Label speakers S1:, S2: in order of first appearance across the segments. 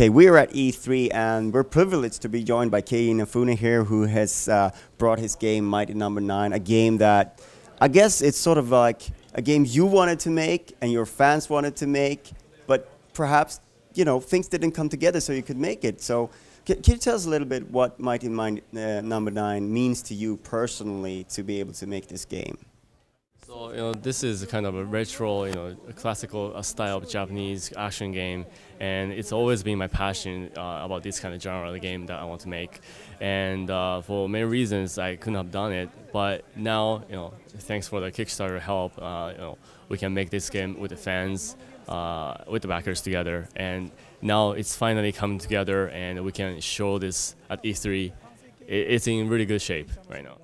S1: Okay, we're at E3 and we're privileged to be joined by Keiji Inafune here, who has uh, brought his game Mighty Number no. Nine, a game that I guess it's sort of like a game you wanted to make and your fans wanted to make, but perhaps you know things didn't come together so you could make it. So, can, can you tell us a little bit what Mighty uh, Number no. Nine means to you personally to be able to make this game?
S2: So you know, this is a kind of a retro, you know, classical uh, style of Japanese action game, and it's always been my passion uh, about this kind of genre of the game that I want to make. And uh, for many reasons, I couldn't have done it. But now, you know, thanks for the Kickstarter help, uh, you know, we can make this game with the fans, uh, with the backers together. And now it's finally coming together, and we can show this at E3. It's in really good shape right now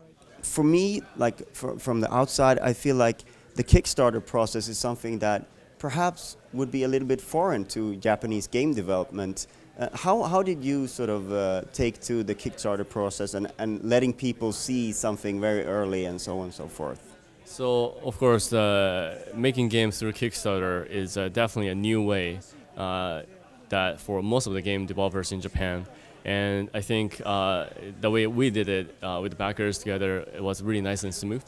S1: for me, like for, from the outside, I feel like the Kickstarter process is something that perhaps would be a little bit foreign to Japanese game development. Uh, how, how did you sort of uh, take to the Kickstarter process and, and letting people see something very early and so on and so forth?
S2: So, of course, uh, making games through Kickstarter is uh, definitely a new way uh, that for most of the game developers in Japan. And I think uh, the way we did it uh, with the backers together, it was really nice and smooth.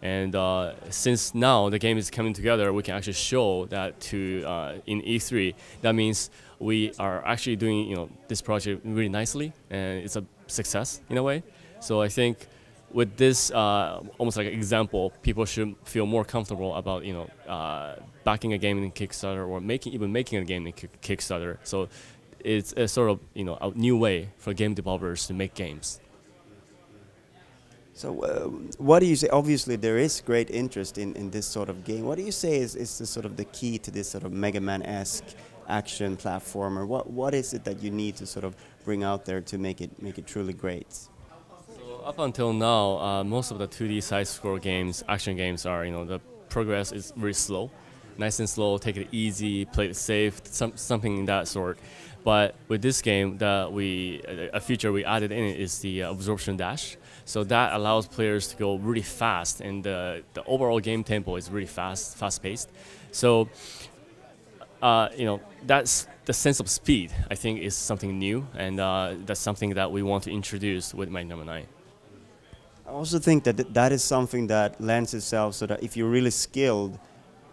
S2: And uh, since now the game is coming together, we can actually show that to uh, in E3. That means we are actually doing you know this project really nicely, and it's a success in a way. So I think with this uh, almost like an example, people should feel more comfortable about you know uh, backing a game in Kickstarter or making even making a game in Kickstarter. So it's a sort of you know a new way for game developers to make games.
S1: So, uh, what do you say? Obviously, there is great interest in, in this sort of game. What do you say is, is the sort of the key to this sort of Mega Man-esque action platformer? What what is it that you need to sort of bring out there to make it make it truly great?
S2: So up until now, uh, most of the 2D side-scroll games, action games, are you know the progress is very slow, nice and slow. Take it easy, play it safe, some, something in that sort. But with this game, that we a feature we added in is the absorption dash. So that allows players to go really fast, and the, the overall game tempo is really fast, fast paced. So uh, you know that's the sense of speed. I think is something new, and uh, that's something that we want to introduce with my number nine.
S1: I also think that th that is something that lends itself so that if you're really skilled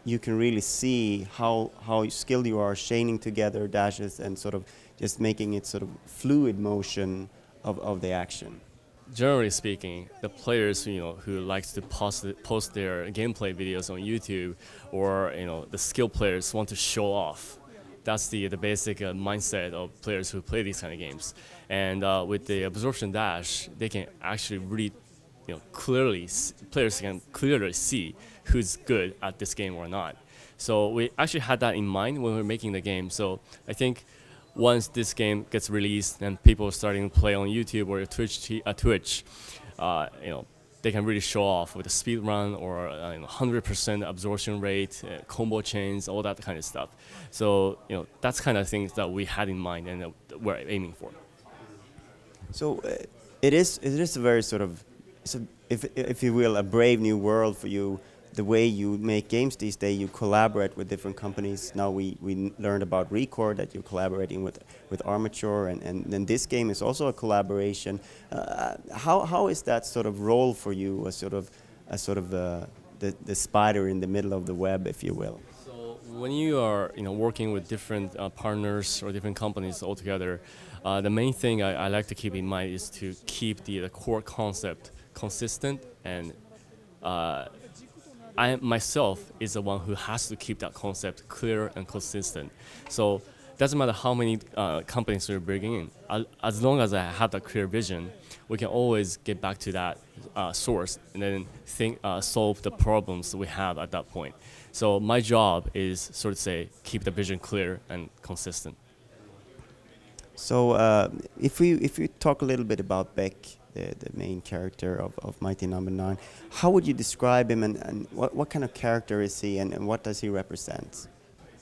S1: you can really see how how skilled you are chaining together dashes and sort of just making it sort of fluid motion of, of the action.
S2: Generally speaking, the players you know who likes to post post their gameplay videos on YouTube, or you know the skill players want to show off. That's the the basic uh, mindset of players who play these kind of games. And uh, with the absorption dash, they can actually really you know, clearly players can clearly see who's good at this game or not. So we actually had that in mind when we were making the game. So I think once this game gets released and people are starting to play on YouTube or Twitch, uh, Twitch, uh, you know, they can really show off with a speed run or uh, you know, 100% absorption rate, uh, combo chains, all that kind of stuff. So you know, that's kind of things that we had in mind and we're aiming for.
S1: So uh, it is it is a very sort of so if, if you will, a brave new world for you. The way you make games these days, you collaborate with different companies. Now we, we learned about ReCore that you're collaborating with with Armature, and, and then this game is also a collaboration. Uh, how, how is that sort of role for you, a sort of a sort of uh, the the spider in the middle of the web, if you will?
S2: So when you are you know working with different uh, partners or different companies altogether, uh, the main thing I, I, like to keep in mind is to keep the, the core concept consistent and uh, I myself is the one who has to keep that concept clear and consistent. So doesn't matter how many uh, companies we're bringing in, as long as I have that clear vision, we can always get back to that uh, source and then think, uh, solve the problems we have at that point. So my job is sort of say keep the vision clear and consistent.
S1: So uh, if we if we talk a little bit about Beck, the, the main character of, of Mighty Number no. Nine. How would you describe him, and, and what, what kind of character is he, and, and what does he represent?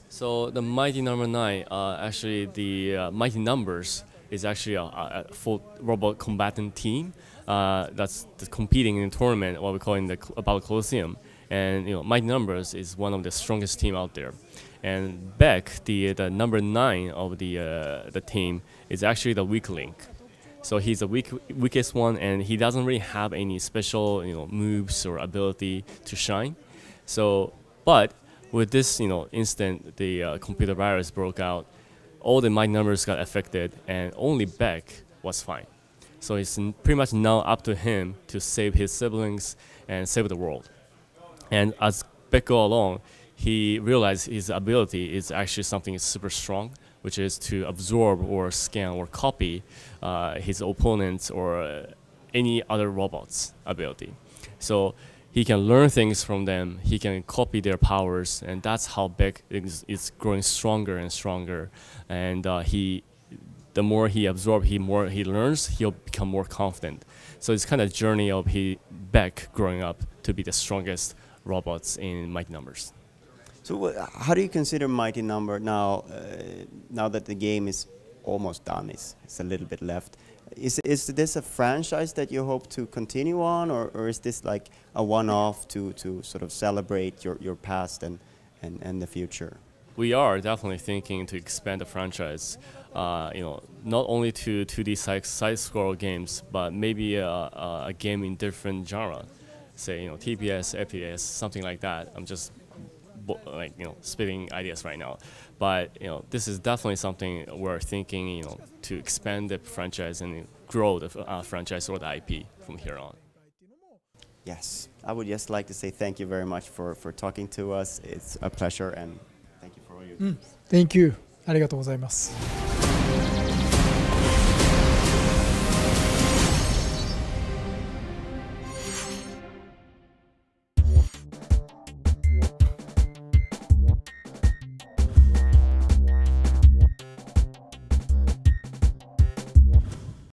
S2: So the Mighty Number no. Nine, uh, actually the uh, Mighty Numbers is actually a, a, full robot combatant team uh, that's competing in a tournament, what we call in the about Colosseum. And you know, Mighty Numbers is one of the strongest team out there. And Beck, the the number nine of the uh, the team, is actually the weak link. So he's the weak, weakest one, and he doesn't really have any special you know moves or ability to shine. So, but with this you know instant, the uh, computer virus broke out, all the Mighty Numbers got affected, and only Beck was fine. So it's pretty much now up to him to save his siblings and save the world. And as Beck go along, he realized his ability is actually something super strong, which is to absorb or scan or copy uh, his opponents or uh, any other robot's ability. So he can learn things from them. He can copy their powers, and that's how Beck is, is growing stronger and stronger. And uh, he, the more he absorbs, he more he learns. He'll become more confident. So it's kind of journey of he Beck growing up to be the strongest robots in Mighty Numbers.
S1: So uh, how do you consider Mighty Number now? Uh, now that the game is almost done, it's, it's a little bit left. Is, is this a franchise that you hope to continue on, or, or is this like a one-off to, to sort of celebrate your, your past and, and, and the future?
S2: We are definitely thinking to expand the franchise. Uh, you know, not only to 2D side, side scroll games, but maybe a, a, game in different genre, say you know TPS, FPS, something like that. I'm just like you know spitting ideas right now, but you know this is definitely something we're thinking you know to expand the franchise and grow the uh, franchise or the IP from here on.
S1: Yes, I would just like to say thank you very much for, for talking to us. It's a pleasure and thank you for all your.
S3: Mm, thank you. ありがとうございます。